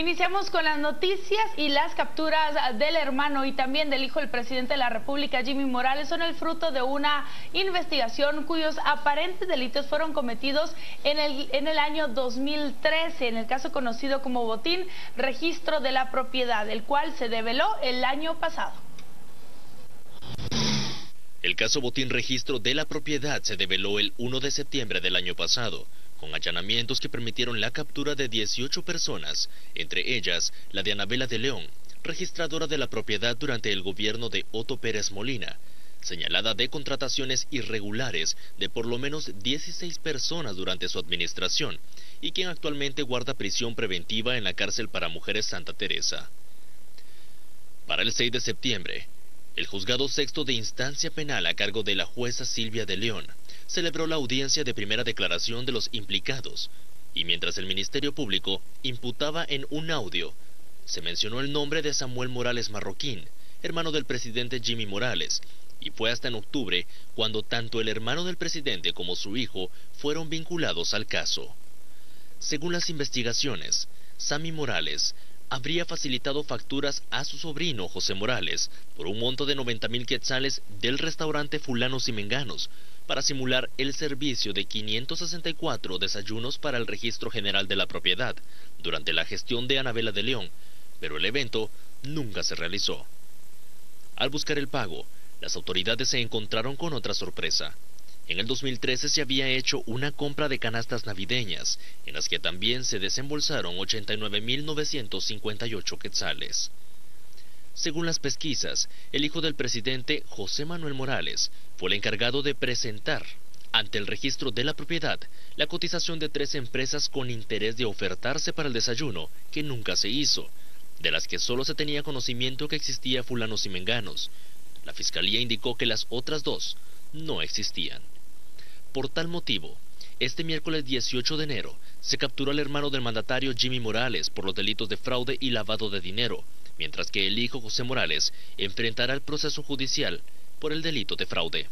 Iniciamos con las noticias y las capturas del hermano y también del hijo del presidente de la República, Jimmy Morales, son el fruto de una investigación cuyos aparentes delitos fueron cometidos en el, en el año 2013, en el caso conocido como botín registro de la propiedad, el cual se develó el año pasado. El caso botín registro de la propiedad se develó el 1 de septiembre del año pasado con allanamientos que permitieron la captura de 18 personas, entre ellas la de Anabela de León, registradora de la propiedad durante el gobierno de Otto Pérez Molina, señalada de contrataciones irregulares de por lo menos 16 personas durante su administración y quien actualmente guarda prisión preventiva en la cárcel para mujeres Santa Teresa. Para el 6 de septiembre, el juzgado sexto de instancia penal a cargo de la jueza Silvia de León celebró la audiencia de primera declaración de los implicados, y mientras el Ministerio Público imputaba en un audio, se mencionó el nombre de Samuel Morales Marroquín, hermano del presidente Jimmy Morales, y fue hasta en octubre cuando tanto el hermano del presidente como su hijo fueron vinculados al caso. Según las investigaciones, Sammy Morales habría facilitado facturas a su sobrino José Morales por un monto de 90 mil quetzales del restaurante Fulanos y Menganos, para simular el servicio de 564 desayunos para el Registro General de la Propiedad durante la gestión de Anabela de León, pero el evento nunca se realizó. Al buscar el pago, las autoridades se encontraron con otra sorpresa. En el 2013 se había hecho una compra de canastas navideñas, en las que también se desembolsaron 89.958 quetzales. Según las pesquisas, el hijo del presidente José Manuel Morales fue el encargado de presentar ante el registro de la propiedad la cotización de tres empresas con interés de ofertarse para el desayuno que nunca se hizo, de las que solo se tenía conocimiento que existía fulanos y menganos. La fiscalía indicó que las otras dos no existían. Por tal motivo, este miércoles 18 de enero se capturó al hermano del mandatario Jimmy Morales por los delitos de fraude y lavado de dinero, mientras que el hijo José Morales enfrentará el proceso judicial por el delito de fraude.